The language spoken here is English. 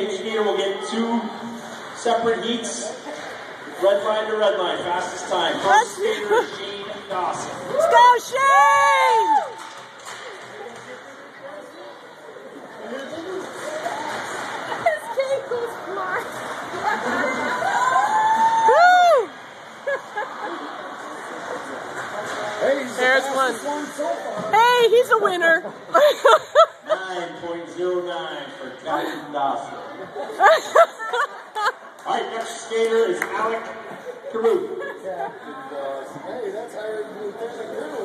Each skater will get two separate heats. Red line to red line, fastest time. First skater is Shane Dawson. Let's go, Shane! His cake was smart. Woo! Hey, There's one. Hey, he's a winner. 9.09 for Captain Dawson. All right, next skater is Alec Carew. Captain Dawson. Hey, that's higher than Lieutenant Colonel.